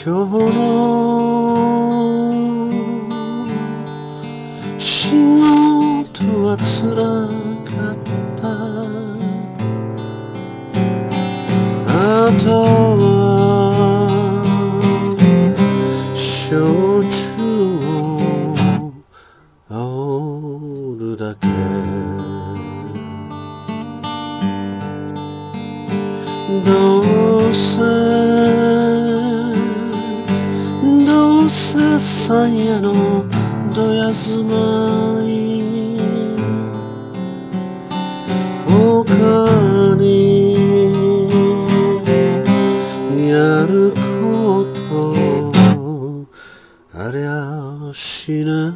今日の仕事はつらかった。あとは焼酎を煽るだけどうせうせ山野のどや住まい他にやることありゃしない。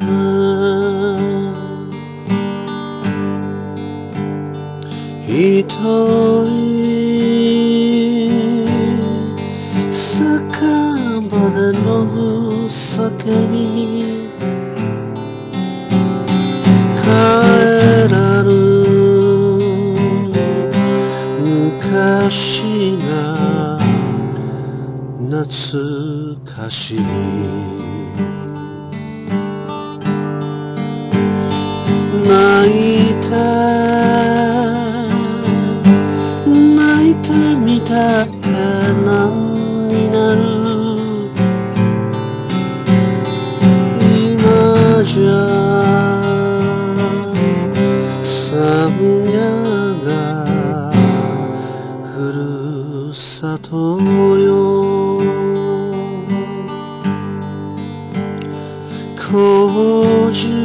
一人酒場で飲む酒に帰らぬ昔が懐かしい。今じゃ山野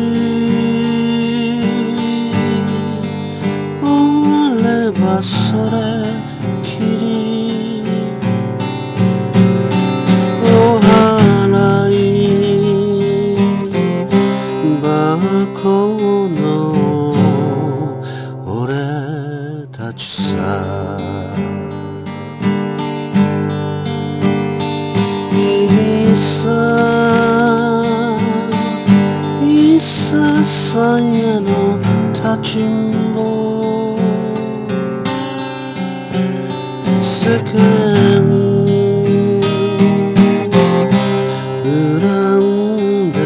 さんへの立ちんぼ。世間恨んで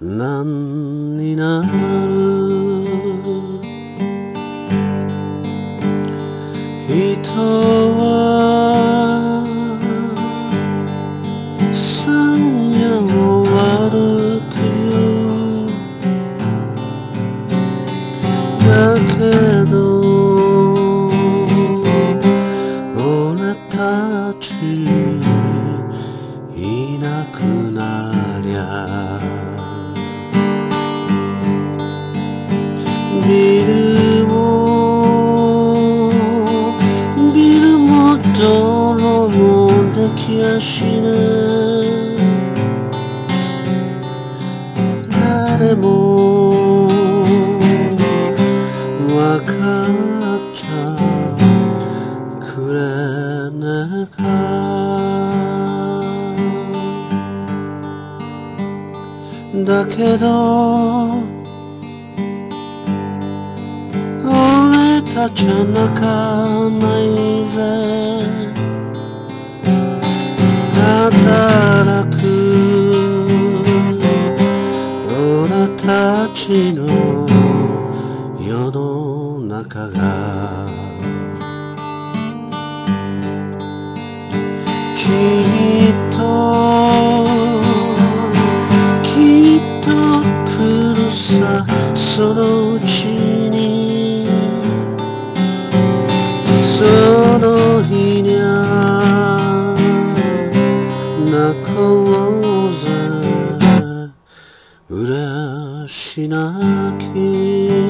何になる。けど俺たちいなくなりゃビルもビルも道路もできやしね。誰もだけど俺たちは泣かないぜ。働く俺たちの世の中が。そのうちにその日にゃ泣こうぜ。嬉しなき。